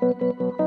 Música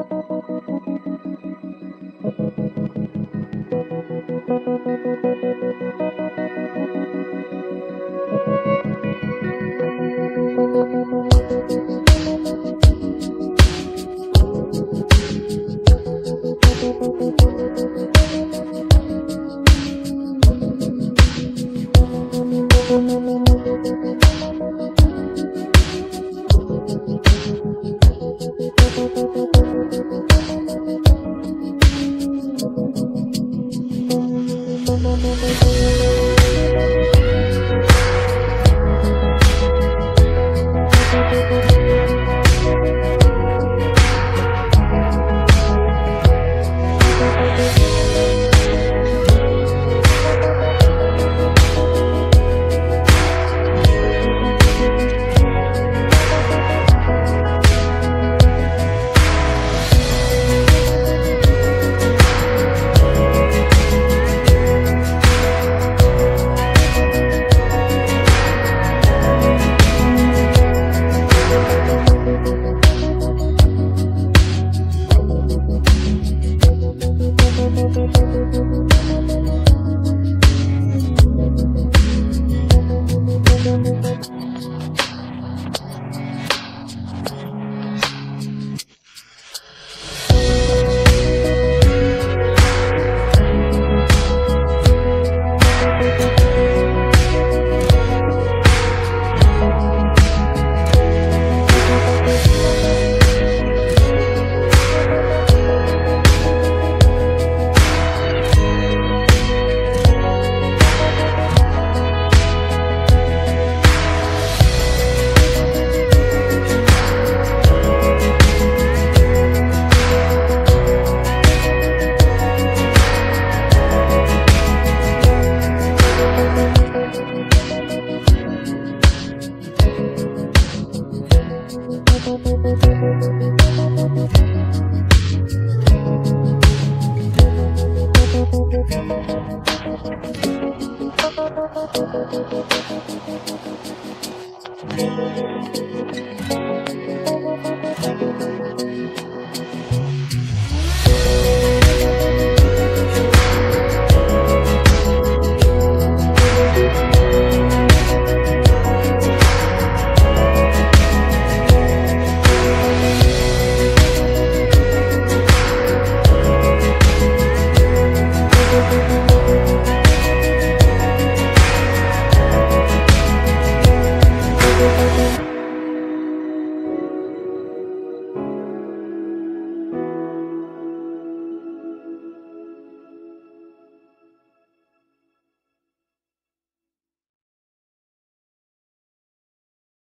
Thank